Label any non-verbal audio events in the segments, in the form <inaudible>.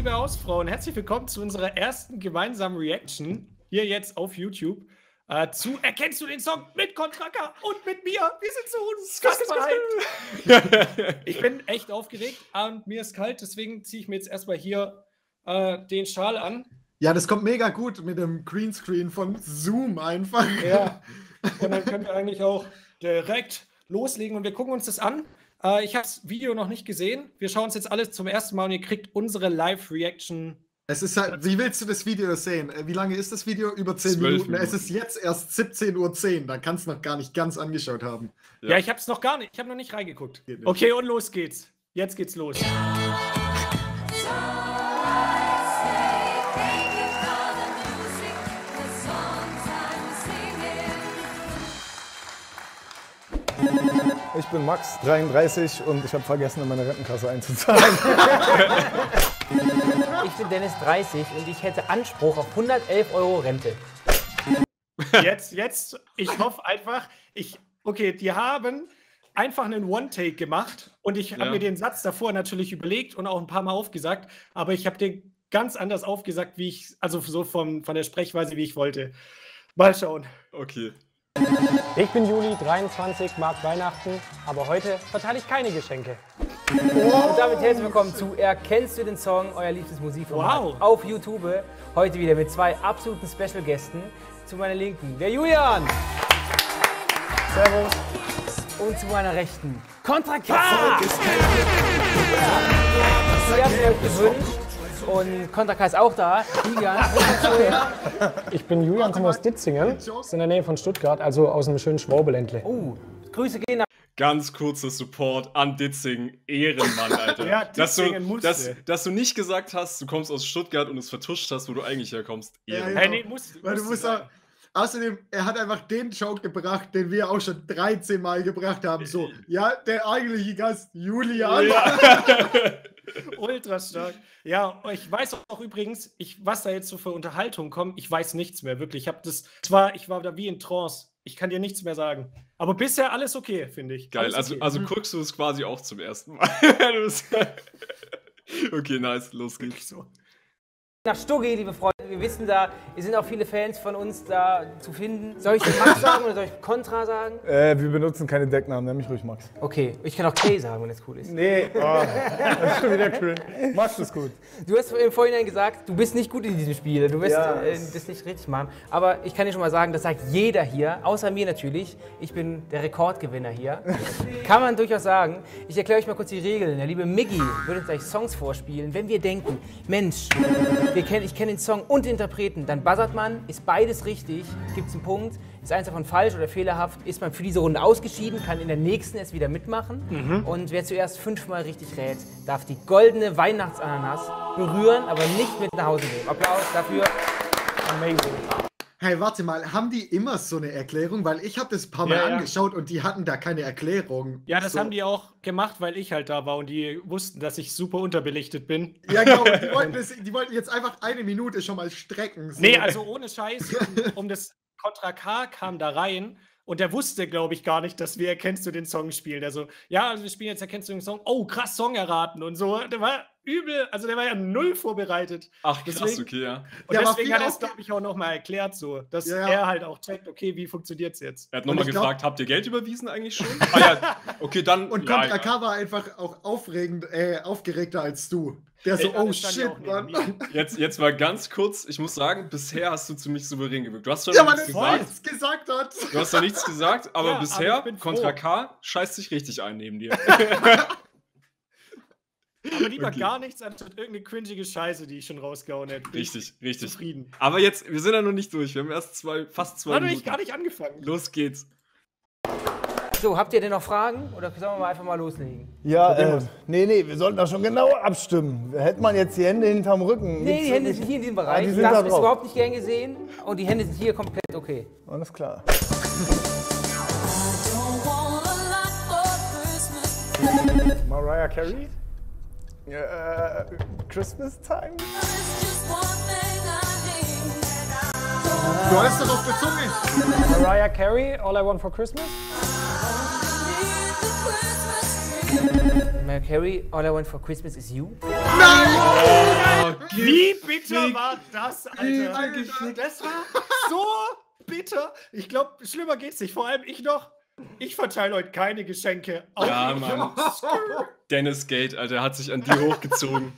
liebe Hausfrauen, herzlich willkommen zu unserer ersten gemeinsamen Reaction hier jetzt auf YouTube. Äh, zu Erkennst du den Song mit Kontraka und mit mir? Wir sind so fast <laughs> Ich bin echt aufgeregt und mir ist kalt, deswegen ziehe ich mir jetzt erstmal hier äh, den Schal an. Ja, das kommt mega gut mit dem Greenscreen von Zoom einfach. Ja. <laughs> Und dann können wir eigentlich auch direkt loslegen und wir gucken uns das an. Äh, ich habe das Video noch nicht gesehen. Wir schauen uns jetzt alles zum ersten Mal und ihr kriegt unsere Live-Reaction. Es ist halt, wie willst du das Video sehen? Äh, wie lange ist das Video? Über 10 Minuten. Minuten. Es ist jetzt erst 17.10 Uhr. Da kannst du noch gar nicht ganz angeschaut haben. Ja, ja ich habe es noch gar nicht. Ich habe noch nicht reingeguckt. Okay, und los geht's. Jetzt geht's los. Ich bin Max, 33 und ich habe vergessen, in meine Rentenkasse einzuzahlen. <laughs> ich bin Dennis, 30 und ich hätte Anspruch auf 111 Euro Rente. Jetzt, jetzt, ich hoffe einfach, ich, okay, die haben einfach einen One-Take gemacht und ich habe ja. mir den Satz davor natürlich überlegt und auch ein paar Mal aufgesagt, aber ich habe den ganz anders aufgesagt, wie ich, also so vom, von der Sprechweise, wie ich wollte. Mal schauen. Okay. Ich bin Juli, 23, mag Weihnachten, aber heute verteile ich keine Geschenke. Und damit herzlich willkommen zu Erkennst du den Song, euer liebstes Musikformat wow. auf YouTube. Heute wieder mit zwei absoluten Special-Gästen. Zu meiner Linken der Julian. Servus. Und zu meiner Rechten Contra K. Sie habt euch gewünscht. Und Konterka ist auch da. Julian, <laughs> Ich bin Julian, komme aus Ditzingen. Ist in der Nähe von Stuttgart, also aus einem schönen Schwabeländle. Oh, Grüße gehen nach. Ganz kurzer Support an Ditzingen. Ehrenmann, Alter. <laughs> ja, dass, du, dass, dass, du nicht gesagt hast, du kommst aus Stuttgart und es vertuscht hast, wo du eigentlich herkommst. Ehrenmann. Ja, ja. Hey, nee, musst, Weil du musst Außerdem, er hat einfach den Joke gebracht, den wir auch schon 13 Mal gebracht haben. So, ja, der eigentliche Gast, Julian. Ja. <laughs> Ultra stark. Ja, ich weiß auch übrigens, ich, was da jetzt so für Unterhaltung kommt, ich weiß nichts mehr, wirklich. Ich habe das, zwar, ich war da wie in Trance. Ich kann dir nichts mehr sagen. Aber bisher alles okay, finde ich. Geil, also, okay. also guckst du es quasi auch zum ersten Mal. <laughs> <laughs> okay, nice, los geht's. So nach Stuggi, liebe Freunde. Wir wissen da, es sind auch viele Fans von uns da zu finden. Soll ich Max <laughs> sagen oder soll ich Contra sagen? Äh, wir benutzen keine Decknamen, nenn mich ruhig Max. Okay, ich kann auch K sagen, wenn es cool ist. Nee, oh, <laughs> das ist schon wieder cool. Max ist gut. Du hast im Vorhinein gesagt, du bist nicht gut in diesem Spiel. Du wirst ja, äh, das nicht richtig machen. Aber ich kann dir schon mal sagen, das sagt jeder hier, außer mir natürlich. Ich bin der Rekordgewinner hier. <laughs> kann man durchaus sagen. Ich erkläre euch mal kurz die Regeln. Der liebe Miggy wird uns gleich Songs vorspielen. Wenn wir denken, Mensch, wir kennen, ich kenne den Song und den Interpreten, dann buzzert man, ist beides richtig, gibt es einen Punkt, ist eins davon falsch oder fehlerhaft, ist man für diese Runde ausgeschieden, kann in der nächsten es wieder mitmachen. Mhm. Und wer zuerst fünfmal richtig rät, darf die goldene Weihnachtsananas berühren, aber nicht mit nach Hause nehmen. Applaus dafür. Amazing. Hey, warte mal, haben die immer so eine Erklärung? Weil ich habe das ein paar Mal ja, ja. angeschaut und die hatten da keine Erklärung. Ja, das so. haben die auch gemacht, weil ich halt da war und die wussten, dass ich super unterbelichtet bin. Ja, genau. <laughs> Die wollten, das, die wollten jetzt einfach eine Minute schon mal strecken. So. Nee, also ohne Scheiß. Um, um das Contra K kam da rein und der wusste, glaube ich, gar nicht, dass wir Erkennst du den Song spielen. Der so, ja, also wir spielen jetzt Erkennst du den Song. Oh, krass, Song erraten und so. Der übel, also der war ja null vorbereitet. Ach, krass, deswegen, okay, ja. Und ja, deswegen hat er es, glaube ich, auch nochmal erklärt, so, dass ja, ja. er halt auch checkt, okay, wie funktioniert es jetzt. Er hat nochmal gefragt, habt ihr Geld überwiesen eigentlich schon? <laughs> ah ja, okay, dann. Und Contra K war einfach auch aufregend, äh, aufgeregter als du. Der so, Ey, oh shit, Mann. <laughs> Jetzt, jetzt mal ganz kurz, ich muss sagen, bisher hast du ziemlich souverän gewirkt. Du hast ja, nichts gesagt, gesagt hat. Du hast doch nichts gesagt, aber ja, bisher, aber Contra K scheißt sich richtig ein neben dir. <laughs> Aber lieber okay. gar nichts anstatt irgendeine cringige Scheiße, die ich schon rausgehauen hätte. Richtig, richtig. Zufrieden. Aber jetzt, wir sind ja noch nicht durch. Wir haben erst zwei, fast zwei Minuten. Minuten. ich gar nicht angefangen. Los geht's. So, habt ihr denn noch Fragen oder sollen wir mal einfach mal loslegen? Ja, äh, nee, nee, wir sollten da schon genau abstimmen. Hätte man jetzt die Hände hinterm Rücken? Nee, die Hände sind hier in diesem Bereich. Ah, die sind das da ist überhaupt nicht gern gesehen und die Hände sind hier komplett okay. Alles klar. Mariah Carey? Uh, Christmas time? Du hast doch auf der Zunge. Mariah Carey, All I Want for Christmas? Mariah Carey, All I Want for Christmas is You. Nein! Oh, Wie bitter war das, Alter? Alter? Das war so bitter. Ich glaube, schlimmer geht's nicht. Vor allem ich noch. Ich verteile heute keine Geschenke. ja, Mann. Dennis Gate, Alter, hat sich an die <laughs> hochgezogen.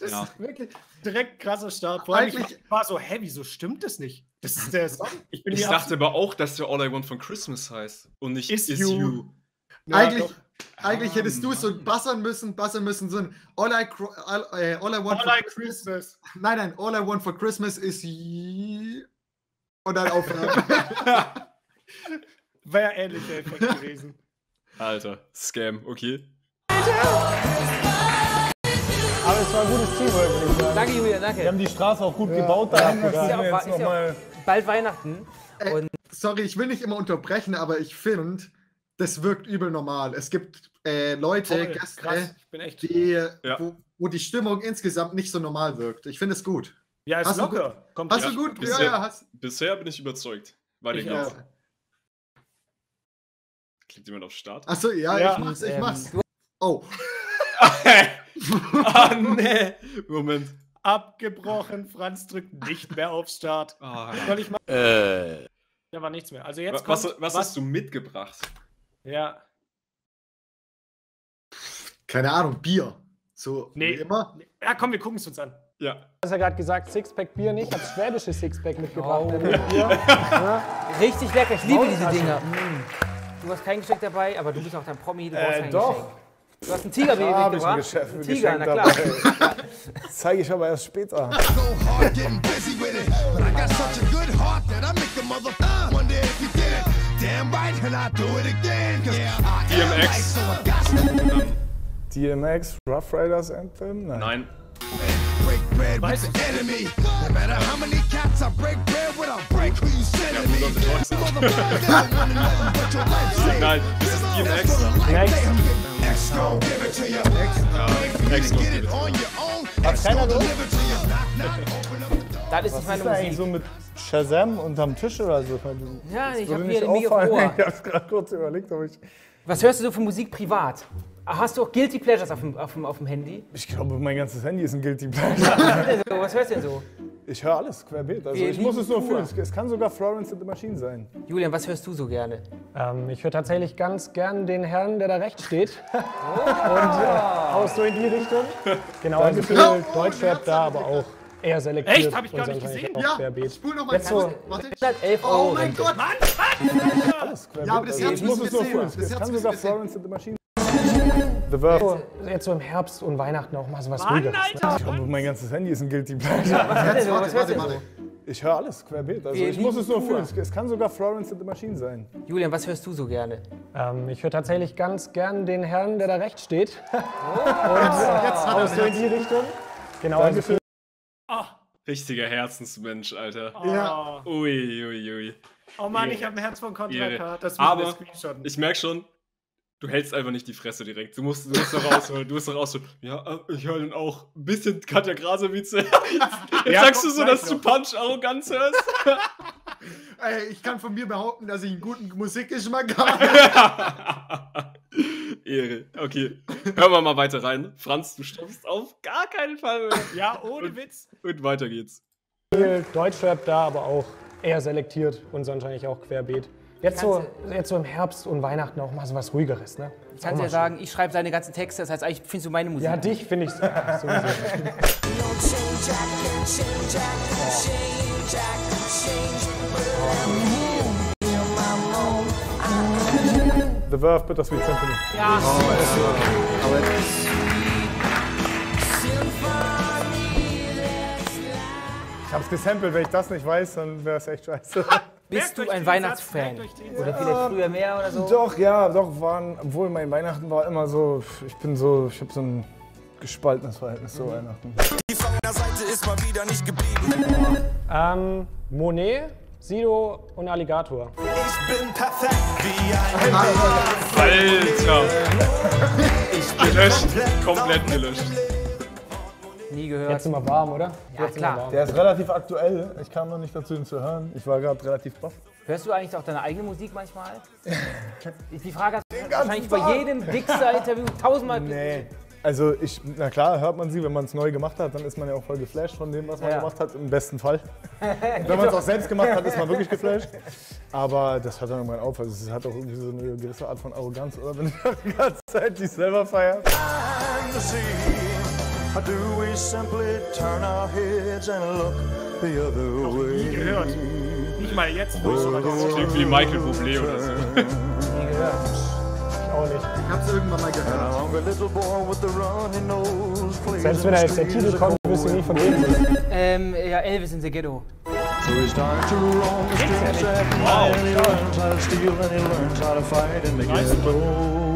Das ja. ist wirklich direkt krasser Start. Vor allem ich war so, hä, wieso stimmt das nicht? Das ist der Song. Ich, ich dachte aber auch, dass der All I Want for Christmas heißt und nicht Is, is You. you. Ja, eigentlich, eigentlich hättest du so bassern müssen, bassern müssen, so ein All I, all, äh, all I Want all for I Christmas. Nein, nein, All I Want for Christmas is you. Und dann aufhören. <laughs> <laughs> Wäre ähnlicher Effekt <laughs> gewesen. Alter, Scam, okay. Aber es war ein gutes Teamwork, würde ich sagen. Danke, Julia, danke. Wir haben die Straße auch gut ja. gebaut. Da ja, ist ja, auch, ist ja bald Weihnachten. Äh, sorry, ich will nicht immer unterbrechen, aber ich finde, das wirkt übel normal. Es gibt äh, Leute, Voll, Gäste, krass. die, ja. wo, wo, die Stimmung insgesamt nicht so normal wirkt. Ich finde es gut. Ja, ist hast locker. Du gut, hast du gut? Bisher, ja, hast... bisher bin ich überzeugt. Weil ich auch. Klickt jemand auf Start? Achso, ja, ja, ich mach's, ich ähm, mach's. Oh. <laughs> ah, nee. Moment. Abgebrochen. Franz drückt nicht mehr auf Start. Oh. Soll ich mal? Äh. Da war nichts mehr. Also jetzt was, kommt, was, was hast du mitgebracht? Ja. Keine Ahnung, Bier. So nee. wie immer. Ja, komm, wir gucken es uns an. Ja. Du hast ja gerade gesagt, Sixpack Bier nicht. Ich habe schwäbische Sixpack mitgebracht. Oh. ja. <laughs> Richtig lecker, ich liebe diese Dinger. Du hast kein Geschenk dabei, aber du bist auch dein Promi, du brauchst äh, kein doch. Geschenk. Du hast ein Tigerbaby ja, mitgebracht. Ein, Geschäft, ein Tiger, na klar. das zeige ich aber erst später. DMX. DMX, Rough Riders Anthem? Nein. Nein. break bread Nein, das ist DMX. Keiner so? Das ist nicht meine Musik. eigentlich so mit Shazam unterm Tisch oder so? Ja, ich habe hier eine mega <laughs> Ich hab's gerade kurz überlegt, ob ich... Was hörst du so für Musik privat? Hast du auch Guilty Pleasures auf dem, auf dem, auf dem Handy? Ich glaube, mein ganzes Handy ist ein Guilty <laughs> Pleasure. Was hörst du denn so? Ich höre alles querbeet. Also ich muss es nur fühlen. Es kann sogar Florence and the Machine sein. Julian, was hörst du so gerne? Ähm, ich höre tatsächlich ganz gern den Herrn, der da rechts steht. Oh. <laughs> Und äh, auch so in die Richtung. Genau, also viel Deutschrap da, aber auch eher selektiert. Echt? Hab ich gar nicht gesehen. Ja, querbeet. spul nochmal. So, Warte. <laughs> 111 Euro. Oh mein Gott. Mann, Alles querbeet. Ja, aber das also, Herz ich muss es nur fühlen. Es kann sogar Florence and the Machine The Verve. Jetzt so im Herbst und Weihnachten auch mal so was Mann, Alter. Ne? Ich glaube, mein ganzes Handy ist ein Guilty Pleasure. Warte, warte, warte, warte. Ich höre alles querbeet. Also ich muss es nur fühlen. Es kann sogar Florence and the Machine sein. Julian, was hörst du so gerne? Ähm, ich höre tatsächlich ganz gern den Herrn, der da rechts steht. Oh. <laughs> und äh, jetzt auch so in die Richtung. Genau. Also für oh. Richtiger Herzensmensch, Alter. Oh. Ja. Ui, ui, ui. Oh Mann, ich habe ein Herz von Contra Das Aber ich merke schon, du hältst einfach nicht die Fresse direkt. Du musst, du musst da rausholen. Du musst da rausholen. Ja, äh, ich höre dann auch ein bisschen Katja Grasewice. Jetzt, <laughs> jetzt ja, sagst du so, dass noch. du Punch-Arroganz hörst. <laughs> Ey, ich kann von mir behaupten, dass ich einen guten Musikgeschmack <laughs> habe. Ehre. Okay, hören wir mal weiter rein. Franz, du stoppst auf gar keinen Fall mehr. Ja, ohne und, Witz. Und weiter geht's. Viel Deutschrap da, aber auch eher selektiert und wahrscheinlich auch querbeet. Jetzt so, jetzt so im Herbst und Weihnachten auch mal so was ruhigeres, ne? Ich kann dir ja sagen, ich schreibe seine ganzen Texte, das heißt eigentlich findest du meine Musik. Ja, dich finde ich sowieso. <laughs> The Verve, Bittersweet Symphony. Ja. Oh, aber ich hab's gesampelt, wenn ich das nicht weiß, dann wäre es echt scheiße. <laughs> Bist du ein Weihnachtsfan? Oder vielleicht früher mehr oder so? Doch, ja, doch, waren, obwohl mein Weihnachten war immer so, ich bin so, ich habe so ein gespaltenes Verhältnis zu Weihnachten. Die von der Seite ist mal wieder nicht geblieben. Ähm, Monet, Sido und Alligator. Ich bin perfekt wie ein Alter! Ich gelöscht, komplett gelöscht. Nie gehört. Jetzt immer warm, oder? Ja, Jetzt klar. Der ist relativ aktuell. Ich kam noch nicht dazu, ihn zu hören. Ich war gerade relativ baff. Hörst du eigentlich auch deine eigene Musik manchmal? <laughs> Die Frage hast du wahrscheinlich bei jedem Dixter-Interview tausendmal Nee. Also ich, na klar, hört man sie, wenn man es neu gemacht hat, dann ist man ja auch voll geflasht von dem, was man Ja. gemacht hat, im besten Fall. <laughs> Wenn man es auch selbst gemacht hat, ist man wirklich <laughs> geflasht. Aber das hört dann irgendwann auf. Also es hat auch irgendwie so eine gewisse Art von Arroganz, oder? Wenn du die ganze Zeit dich selber feierst. Or do we simply turn our heads and look the other way? Nie gehört. Nicht mal jetzt, wo ich schon mal Das klingt wie Michael Bublé oder so. <laughs> nie gehört. Auch nicht. Ich hab's irgendwann mal gehört. Selbst wenn da jetzt der Titel kommt, wirst du nie von dem. Ähm, ja, Elvis in the Ghetto. So he starts to roam the streets at night and he learns how to steal and he learns how to fight in the ghetto.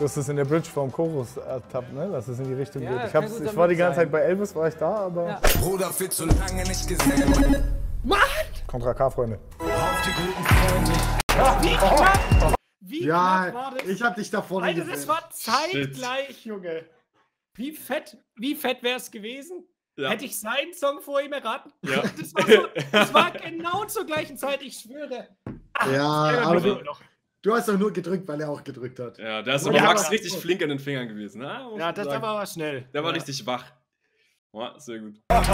Du hast es in der Bridge vom Chorus ertappt, ne? Dass es in die Richtung Ja, geht. Ich, ich war die ganze sein. Zeit bei Elvis, war ich da, aber. Ja. Bruder, viel zu lange nicht gesehen. Contra K, Freunde. Wie knapp, wie Ja, knapp war das? ich hab dich da vorne Alter, gesehen. das war zeitgleich, Junge. Wie fett, wie fett wäre es gewesen? Ja. Hätte ich seinen Song vor ihm erraten? Ja. Das war, so, das war <laughs> genau zur gleichen Zeit, ich schwöre. Ja, Ja, aber du- du, hast doch nur gedrückt, weil er auch gedrückt hat. Ja, da ist Ja, aber Max aber- richtig flink an den Fingern gewesen. Ne? Muss Ja, das sagen. war aber schnell. Der war ja. richtig wach. Ja, sehr gut. Aber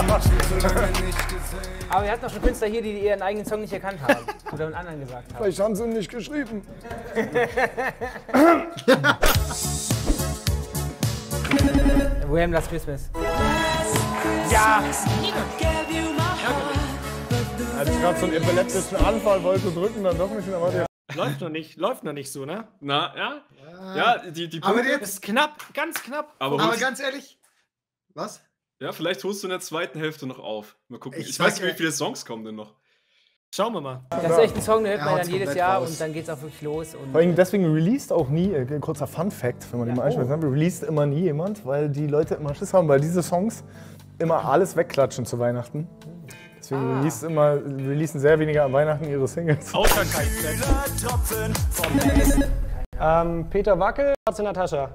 wir hatten auch schon Künstler hier, die ihren eigenen Song nicht erkannt haben. <laughs> Oder einen anderen gesagt haben. Vielleicht haben sie ihn nicht geschrieben. <laughs> Wham! Last Christmas. Als ich gerade so einen epileptischen Anfall wollte drücken, dann doch nicht. Dann war der Läuft noch nicht, läuft noch nicht so, ne? Na, ja? Ja, die, die Aber Punkte. jetzt, Das ist knapp, ganz knapp. aber aber ganz ehrlich, was? ja, vielleicht holst du in der zweiten Hälfte noch auf. Mal gucken. Ich Ich, weiß nicht, ja- wie viele Songs kommen denn noch. Schauen wir mal. Das ist echt ein Song, den hört Er man dann jedes Jahr raus. und dann geht's auch wirklich los. Und Vor allem deswegen released auch nie, äh, kurzer Fun Fact, wenn man den mal oh. einschmeißt, ne? released immer nie jemand, weil die Leute immer Schiss haben, weil diese Songs immer alles wegklatschen zu Weihnachten. Deswegen Ah. released immer, releasen sehr weniger an Weihnachten ihre Singles. Außer kein Ähm, Peter Wackel, Katze Natascha.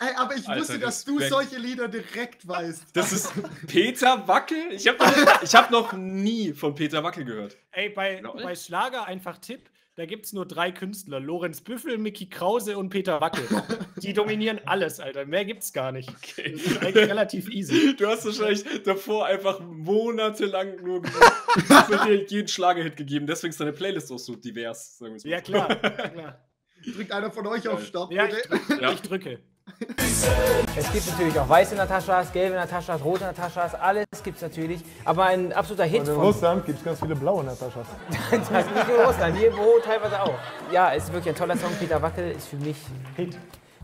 Ey, aber ich Alter, wusste, dass du solche Lieder direkt weißt. Das ist Peter Wackel? Ich habe ich hab noch nie von Peter Wackel gehört. Ey, bei, bei Schlager einfach Tipp. Da gibt es nur drei Künstler: Lorenz Büffel, Mickey Krause und Peter Wackel. <laughs> Die dominieren alles, Alter. Mehr gibt's gar nicht. Das ist eigentlich relativ easy. Du hast wahrscheinlich davor einfach monatelang nur <laughs> für dir jeden Schlagerhit gegeben. Deswegen ist deine Playlist auch so divers. Sagen. Ja, klar. Ja, <laughs> klar. Drückt einer von euch auf Stopp, Ja, bitte. ich, Ja. ich drücke. Es gibt natürlich auch weiße Nataschas, gelbe Nataschas, rote Nataschas, alles gibt's natürlich. Aber ein absoluter Hit Und in von Russland gibt es ganz viele blaue Nataschas. <laughs> Das ist nicht nur Russland, hier wo teilweise auch. Ja, es ist wirklich ein toller Song. Peter Wackel ist für mich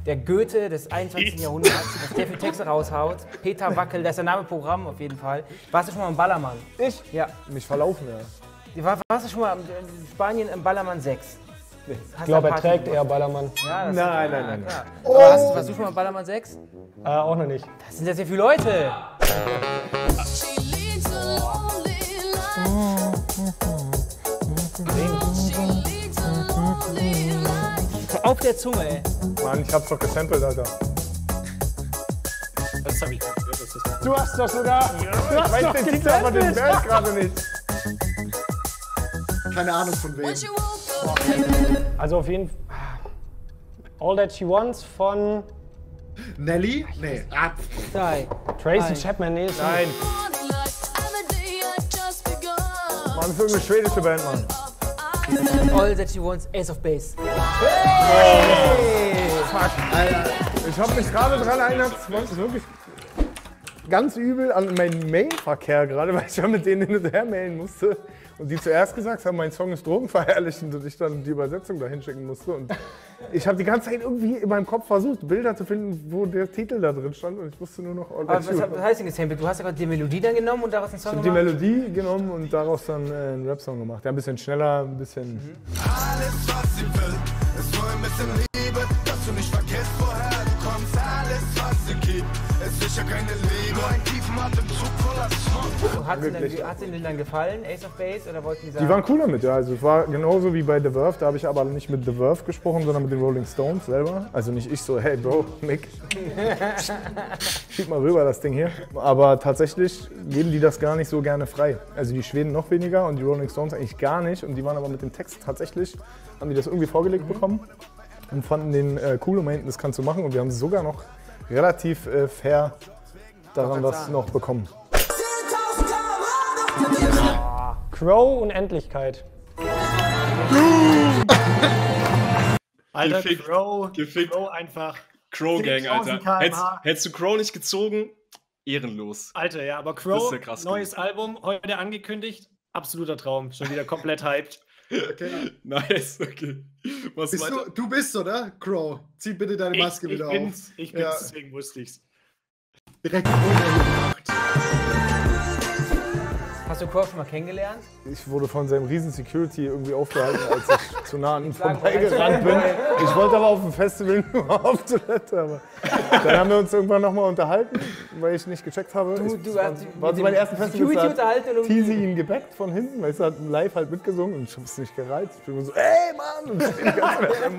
der Goethe des 21. Jahrhunderts, was der für Texte raushaut. Peter Wackel, das ist der Name Programm auf jeden Fall. Warst du schon mal im Ballermann? Ich? Ja. Mich verlaufen, ja. War- Warst du schon mal in Spanien im Ballermann 6? Ich glaube, er trägt eher Ballermann. Ja, das Nein, nein, nein. Ja. Aber hast, du- warst du schon mal Ballermann 6? Äh, auch noch nicht. Das sind ja sehr viele Leute. Auf der Zunge, ey. Mann, ich hab's doch gesampelt, Alter. Das hab ich Du hast doch sogar. Du hast Weiß doch den Titel aber den. Band gerade nicht. Keine Ahnung von wem. Also auf jeden Fall. All That She Wants von Nelly? Nee. Ah, Drei. Tracy Nein. Chapman. Nee, ist Nein, Mann, ist irgendeine schwedische Band, Mann. All that she wants, Ace of Base. Ich habe mich gerade daran erinnert, es wirklich ganz übel an meinen Mailverkehr gerade, weil ich ja mit denen hin und her mailen musste. Und die zuerst gesagt haben, mein Song ist drogenverherrlichend und ich dann die Übersetzung dahin schicken musste. Und ich habe die ganze Zeit irgendwie in meinem Kopf versucht, Bilder zu finden, wo der Titel da drin stand und ich wusste nur noch All Aber was, was heißt denn gesampelt? Du hast ja gerade die Melodie dann genommen und daraus einen Ich Song habe die gemacht? Melodie genommen und daraus dann äh, einen Rap-Song gemacht. Der ein bisschen schneller, ein bisschen. Alles, was sie will, ist nur ein bisschen Liebe, dass du nicht vergisst, woher du kommst. Alles, was sie gibt, ist sicher keine Liebe. Hat es ihnen, ihnen dann gefallen, Ace of Base, oder wollten die sagen? Die waren cool damit, ja. Also es war genauso wie bei The Verve, da habe ich aber nicht mit The Verve gesprochen, sondern mit den Rolling Stones selber. Also nicht ich so, hey Bro, Mick, schieb mal rüber das Ding hier. Aber tatsächlich geben die das gar nicht so gerne frei. Also die Schweden noch weniger und die Rolling Stones eigentlich gar nicht. Und die waren aber mit dem Text tatsächlich, haben die das irgendwie vorgelegt bekommen und fanden den äh, cool und meinten, das kannst du machen. Und wir haben sogar noch relativ äh, fair daran was noch bekommen. Crow Unendlichkeit. <laughs> Alter, Gefickt. Crow, Gefickt. Crow einfach. Crow Gang, 10.000 Alter. Hättest, hättest du Crow nicht gezogen, ehrenlos. Alter, ja, aber Crow, ja krass neues Album, heute angekündigt. Absoluter Traum. Schon wieder komplett hyped. Okay. <laughs> Nice, okay. Was Bist du, du bist, oder? Crow. Zieh bitte deine Maske ich, ich wieder bin's, auf. ich bin's, Ja. deswegen wusste ich's. Direkt runtergemacht. Hast du Crow schon mal kennengelernt? Ich wurde von seinem riesen Security irgendwie aufgehalten, als ich <laughs> zu nah an ihm vorbeigerannt bin. Ich wollte aber auf dem Festival <laughs> nur auf Toilette. Aber dann haben wir uns irgendwann nochmal unterhalten, weil ich nicht gecheckt habe. Du, ich, du war, hast war mit so mein dem ersten Security Festival. und Teasy ihn gebackt von hinten, weil es hat live halt mitgesungen und ich habe es nicht gereizt. Ich bin immer so, ey Mann! Und ich bin die ganze Zeit am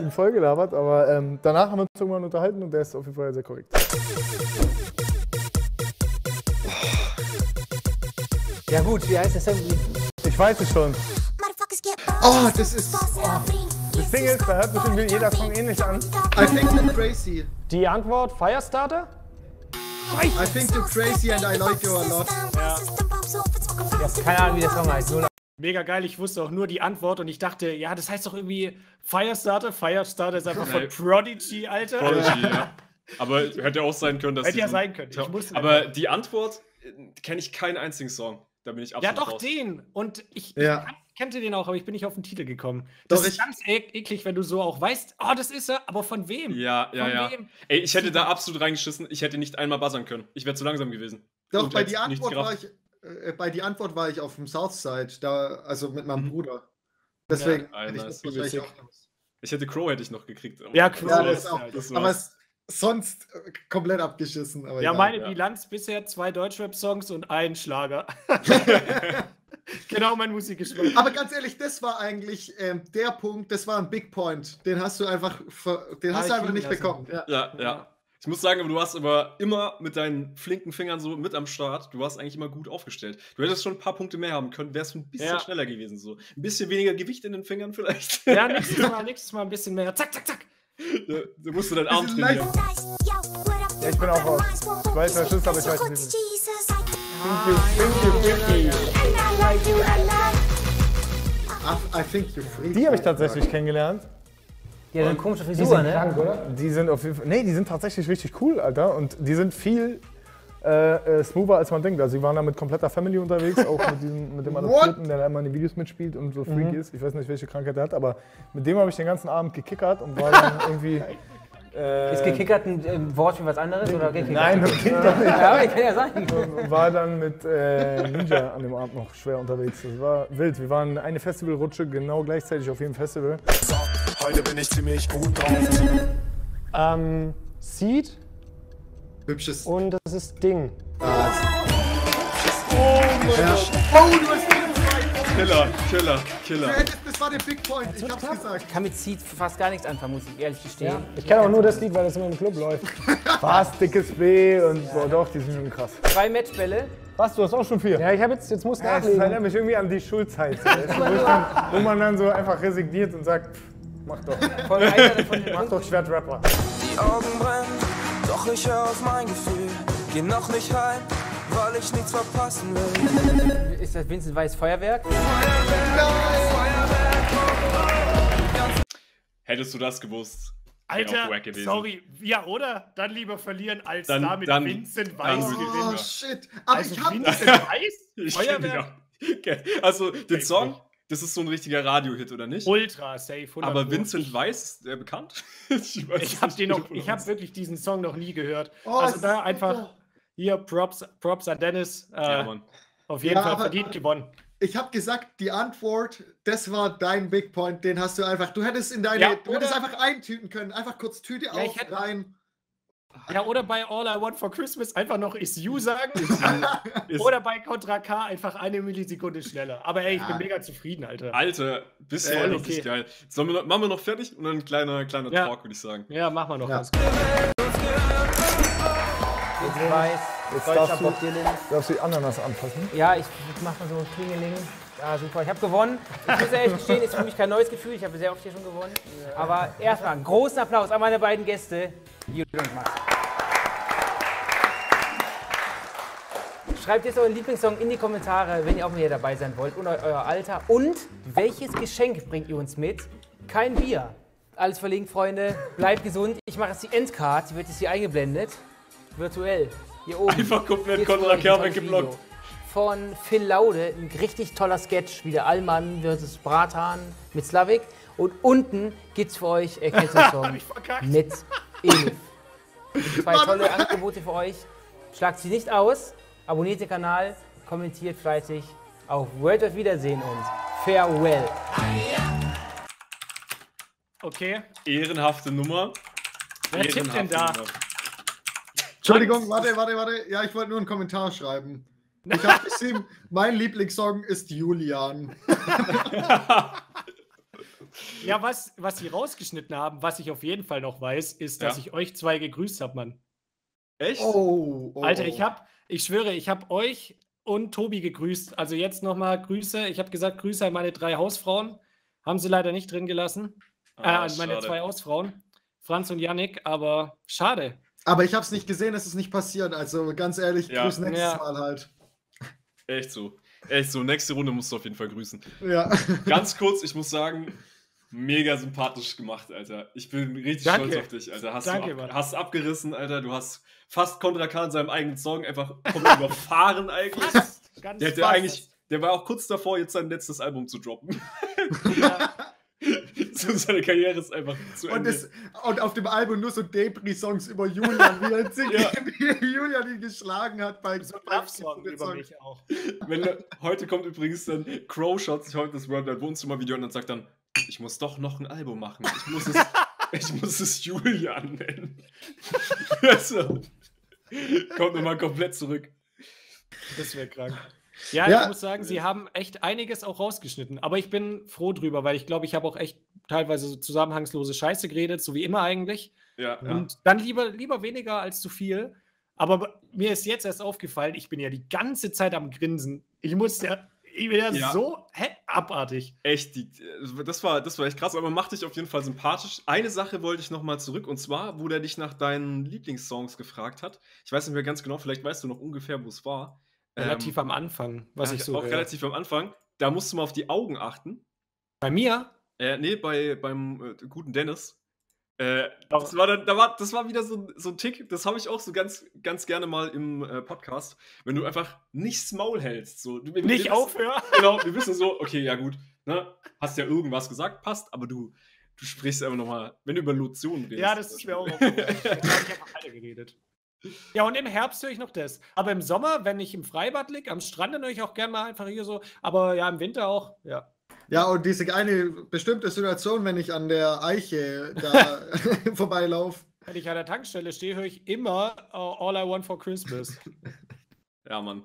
ihn voll gelabert. Aber ähm, danach haben wir uns irgendwann unterhalten und der ist auf jeden Fall sehr korrekt. Ja gut, wie heißt das denn? Ich weiß es schon. Oh, das ist. Das Ding ist, da hört bestimmt jeder Song ähnlich an. I think you're crazy. Die Antwort Firestarter? I think you're crazy and I like you a lot. Keine Ahnung, wie der Song heißt. Mega geil, ich wusste auch nur die Antwort und ich dachte, ja, das heißt doch irgendwie Firestarter. Firestarter ist einfach von Nein. Prodigy, Alter. Prodigy, ja. <laughs> Aber hätte auch sein können, dass Hätte ja die- sein können. Aber die Antwort äh, kenne ich keinen einzigen Song. Da bin ich Ja, absolut doch, raus. den. Und ich, Ja. ich kan- kannte den auch, aber ich bin nicht auf den Titel gekommen. Das Doch, ist ich- ganz e eklig, wenn du so auch weißt, oh, das ist er, aber von wem? Ja, ja, Von ja. wem? Ey, ich hätte da absolut reingeschissen. Ich hätte nicht einmal buzzern können. Ich wäre zu langsam gewesen. Doch, Und bei die Antwort war ich. Äh, bei die Antwort war ich auf dem Southside, da, also mit meinem Bruder. Deswegen Ja, hätte ich Alter, das wahrscheinlich auch. Ich hätte Crow hätte ich noch gekriegt. Ja, Crow. Ja, das auch. ja, das aber es, sonst äh, komplett abgeschissen. Aber Ja, egal. meine ja. Bilanz bisher zwei Deutschrap-Songs und ein Schlager. <laughs> <laughs> genau mein Musikgeschmack. Aber ganz ehrlich, das war eigentlich ähm, der Punkt, das war ein Big Point. Den hast du einfach, ver- den hast Ah, du einfach nicht bekommen. Ja. Ja, ja. Ich muss sagen, aber du warst aber immer mit deinen flinken Fingern so mit am Start. Du warst eigentlich immer gut aufgestellt. Du hättest schon ein paar Punkte mehr haben können, wärst du ein bisschen Ja. schneller gewesen. So. Ein bisschen weniger Gewicht in den Fingern vielleicht. Ja, nächstes <laughs> Mal, nächstes Mal ein bisschen mehr. Zack, zack, zack. Da musst du deinen Arm trainieren. Ja, ich bin auch raus. Ich weiß, wer es ist, aber ich weiß nicht. I, I think you're free. Die habe ich tatsächlich kennengelernt. Die hat eine komische Die Frisur, sind ne? krank, oder? Die sind auf jeden Fall. Nee, die sind tatsächlich richtig cool, Alter. Und die sind viel äh, äh, smoother, als man denkt. Also, sie waren da mit kompletter Family unterwegs, auch mit, diesem, mit dem <laughs> Adoptierten, der da immer in den Videos mitspielt und so freaky ist. Ich weiß nicht, welche Krankheit er hat, aber mit dem habe ich den ganzen Abend gekickert und war dann irgendwie. <laughs> Äh, Ist gekickert ein ähm, Wort für was anderes? Oder gekickert? Nein, doch nicht. Ja, aber kann ja sein. war dann mit äh, Ninja an dem Abend noch schwer unterwegs. Das war wild. Wir waren eine Festivalrutsche genau gleichzeitig auf jedem Festival. Heute bin ich ziemlich gut drauf. Ähm, Seed Hübsches. und das ist Ding. Ja. Killer, Killer, Killer. Ja, das, das war der Big Point, ich hab's gesagt. Ich kann mit Seed fast gar nichts anfangen, muss ich ehrlich gestehen. Ja. Ich kenne auch nur das Lied, weil das immer im Club läuft. <laughs> Was, dickes B und boah, doch, die sind schon krass. Zwei Matchbälle. Was, du hast auch schon vier? Ja, ich habe jetzt, jetzt muss Ja, es nachlegen. erinnert mich irgendwie an die Schulzeit. du, <laughs> wo, ich dann, wo man dann so einfach resigniert und sagt, pff, mach doch, Von einer von den mach doch, ich werd Rapper. Die Augen brennen, doch ich höre auf mein Gefühl. Geh noch nicht heim, weil ich nichts verpassen will. <laughs> Ist das Vincent Weiß Feuerwerk? Hättest du das gewusst? Alter, sorry. Ja, oder? Dann lieber verlieren, als Dann- da mit dann- Vincent dann Weiß würde ich- Oh gewinnen. shit. Aber Also ich hab. Vincent Weiß? <laughs> Feuerwerk? <laughs> Okay. Also, den Song, das ist so ein richtiger Radiohit, oder nicht? Ultra safe. 100 Aber Pro. Vincent Weiß, ist der bekannt? <laughs> ich weiß Ich es habe nicht, den noch, ich habe wirklich diesen Song noch nie gehört. Oh, also da einfach hier Props, Props an Dennis. Äh, Ja, auf jeden Ja, Fall verdient gewonnen. Ich hab gesagt, die Antwort, das war dein Big Point, den hast du einfach. Du hättest in deine. Ja, du hättest einfach eintüten können. Einfach kurz Tüte Ja, auf, ich hätte- rein. Ja, oder bei All I Want for Christmas einfach noch Is You sagen. <laughs> Oder bei Contra K einfach eine Millisekunde schneller. Aber ey, ich bin Ja. mega zufrieden, Alter. Alter, bist du Äh, voll okay. geil. Sollen wir noch, machen wir noch fertig und dann ein kleiner, kleiner Ja. Talk, würde ich sagen. Ja, mach mal noch Ja. ganz kurz. Jetzt weiß, Jetzt darfst du, darfst du die Ananas anfassen. Ja, ich mach mal so Klingeling. Ja, super. Ich habe gewonnen. Ich muss ehrlich gestehen, ist für mich kein neues Gefühl. Ich habe sehr oft hier schon gewonnen. Aber erstmal einen großen Applaus an meine beiden Gäste, Julian und Max. Schreibt jetzt euren Lieblingssong in die Kommentare, wenn ihr auch mal hier dabei sein wollt und eu- euer Alter. Und welches Geschenk bringt ihr uns mit? Kein Bier. Alles verlegen, Freunde. Bleibt gesund. Ich mache jetzt die Endcard. Die wird jetzt hier eingeblendet. Virtuell. Hier oben. Einfach komplett Geht's Contra vor Von Phil Laude, ein richtig toller Sketch, wie der Allmann versus Bratan mit Slavik. Und unten gibt's für euch, erkennt den Song mit Elif. <laughs> Zwei tolle Angebote für euch. Schlagt sie nicht aus, abonniert den Kanal, kommentiert fleißig. Auf Word auf Wiedersehen und Farewell. Okay. Ehrenhafte Nummer. Wer tippt denn da? Nummer. Entschuldigung, warte, warte, warte. Ja, ich wollte nur einen Kommentar schreiben. Ich habe geschrieben, mein Lieblingssong ist Julian. <laughs> Ja, was, was sie rausgeschnitten haben, was ich auf jeden Fall noch weiß, ist, dass Ja. ich euch zwei gegrüßt habe, Mann. Echt? Oh, oh. Alter, ich hab, ich schwöre, ich habe euch und Tobi gegrüßt. Also jetzt nochmal Grüße. Ich habe gesagt, Grüße an meine drei Hausfrauen. Haben sie leider nicht drin gelassen. äh, Ah, an meine schade. zwei Hausfrauen. Franz und Yannick, aber schade. Aber ich habe es nicht gesehen, es ist nicht passiert. Also ganz ehrlich, Ja. grüß nächstes Ja. Mal halt. Echt so. Echt so. Nächste Runde musst du auf jeden Fall grüßen. Ja. Ganz kurz, ich muss sagen, mega sympathisch gemacht, Alter. Ich bin richtig Danke. stolz auf dich, Alter. Hast Danke, du ab, Mann. hast abgerissen, Alter. Du hast fast Contra K in seinem eigenen Song einfach komplett überfahren eigentlich. Ganz Der, fast. eigentlich, der war auch kurz davor, jetzt sein letztes Album zu droppen. Ja. <laughs> <laughs> so, seine Karriere ist einfach zu Und, Ende. das, und auf dem Album nur so Debris-Songs über Julian, wie, er <laughs> singt, Ja. <laughs> wie Julian ihn geschlagen hat bei So Love-Song über Song. mich auch. Wenn, heute kommt übrigens dann Crow Shots, ich heute das Worldwide Wohnzimmer-Video und dann sagt dann, ich muss doch noch ein Album machen. Ich muss es, ich muss es Julian nennen. also, kommt nochmal komplett zurück. Das wäre krank. Ja, Ja. ich muss sagen, sie haben echt einiges auch rausgeschnitten. Aber ich bin froh drüber, weil ich glaube, ich habe auch echt teilweise so zusammenhangslose Scheiße geredet, so wie immer eigentlich. Ja, ja. Und dann lieber, lieber weniger als zu viel. Aber mir ist jetzt erst aufgefallen, ich bin ja die ganze Zeit am Grinsen. Ich muss ja, ich bin ja, Ja. so hä, abartig. Echt, die, das, war, das war echt krass, aber macht dich auf jeden Fall sympathisch. Eine Sache wollte ich nochmal zurück und zwar, wo der dich nach deinen Lieblingssongs gefragt hat. Ich weiß nicht mehr ganz genau, vielleicht weißt du noch ungefähr, wo es war. Relativ Ähm, am Anfang, was ja, ich so. Auch äh, relativ am Anfang. Da musst du mal auf die Augen achten. bei mir? Äh, nee, bei, beim äh, guten Dennis. Äh, Doch. das, war dann, da war, das war wieder so, ein- so ein Tick, das habe ich auch so ganz, ganz gerne mal im äh, Podcast, wenn du einfach nichts Maul hältst. So, du, Nicht aufhören. <laughs> Genau, wir wissen so, okay, ja gut, ne, hast ja irgendwas gesagt, passt, aber du, du sprichst einfach nochmal, wenn du über Lotionen redest. Ja, das ist mir auch <laughs> aufgefallen. Da hab ich einfach alle geredet. Ja, und im Herbst höre ich noch das. Aber im Sommer, wenn ich im Freibad liege, am Strand, dann höre ich auch gerne mal einfach hier so. Aber ja, im Winter auch, ja. Ja, und diese eine bestimmte Situation, wenn ich an der Eiche da <laughs> <laughs> vorbeilaufe. Wenn ich an der Tankstelle stehe, höre ich immer uh, All I Want for Christmas. Ja, Mann.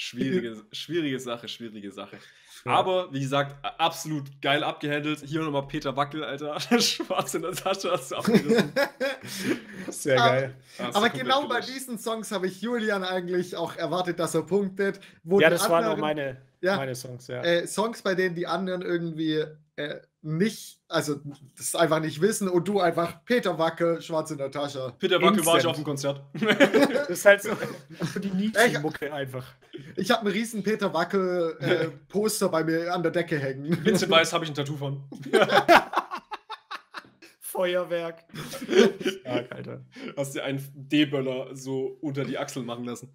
Schwierige, schwierige Sache, schwierige Sache. Aber, wie gesagt, absolut geil abgehandelt. Hier nochmal Peter Wackel, Alter. <laughs> Schwarz in der Tasche hast du abgerissen. <laughs> Sehr Aber- geil. Du Aber komplett genau bei diesen Songs habe ich Julian eigentlich auch erwartet, dass er punktet. Wo Ja, die das waren auch anderen, meine, Ja. meine Songs, ja. äh, Songs, bei denen die anderen irgendwie äh, nicht, also das einfach nicht wissen und du einfach Peter Wackel, schwarz in der Tasche. Peter Wackel war ich Instant. auf dem Konzert. <laughs> Das ist halt so die Nietzsche-Mucke einfach. Ich habe einen riesen Peter Wackel äh, <laughs> Poster bei mir an der Decke hängen. Vincent Weiß habe ich ein Tattoo von. <laughs> Feuerwerk. Stark, Alter. Hast dir einen D-Böller so unter die Achseln machen lassen.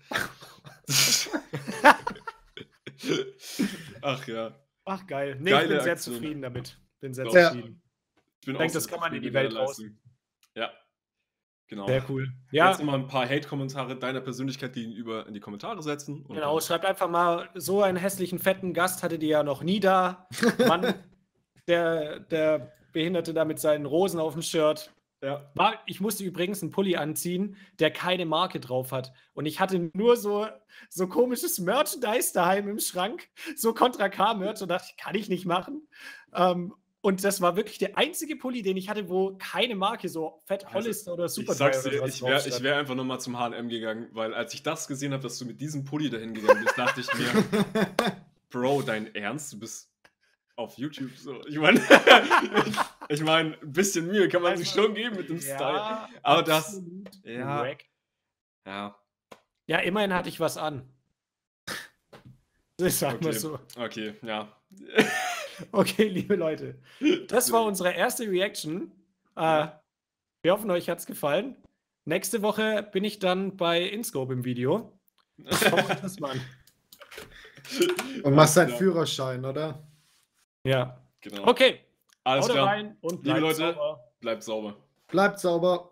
Ach ja. Ach, geil. Nee, Geile ich bin sehr Aktion. zufrieden damit. Bin sehr Ja. zufrieden. Ich bin Denk, auch das kann man in die Welt raus. Ja. Genau. Sehr cool. Ja. Jetzt nochmal ein paar Hate-Kommentare deiner Persönlichkeit gegenüber in die Kommentare setzen. Und genau. Schreibt einfach mal, so einen hässlichen, fetten Gast hattet ihr ja noch nie da. <laughs> Mann, der, der Behinderte da mit seinen Rosen auf dem Shirt. Ja. War, ich musste übrigens einen Pulli anziehen, der keine Marke drauf hat. Und ich hatte nur so, so komisches Merchandise daheim im Schrank, so Contra K-Merch und dachte, kann ich nicht machen. Ähm, und das war wirklich der einzige Pulli, den ich hatte, wo keine Marke, so Fett Hollister also, oder Super Ich sag's dir, ich wäre wär einfach nochmal zum HM gegangen, weil als ich das gesehen habe, dass du mit diesem Pulli dahin gegangen bist, dachte ich mir, <laughs> Bro, dein Ernst? Du bist auf YouTube so. Ich meine, <laughs> ich, ich mein, ein bisschen Mühe kann man also, sich schon geben mit dem ja, Style. Aber das. Ja. Ja. Ja, immerhin hatte ich was an. Ich sag okay. mal so. Okay, ja. <laughs> okay, liebe Leute. Das war unsere erste Reaction. Äh, wir hoffen, euch hat es gefallen. Nächste Woche bin ich dann bei InScope im Video. <laughs> Das mal an. Und machst deinen Führerschein, oder? Ja. Genau. Okay. Alles Haut klar. Rein und Liebe Leute, sauber. bleibt sauber. Bleibt sauber.